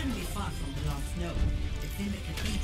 Shouldn't be far from the last note. The thing that could be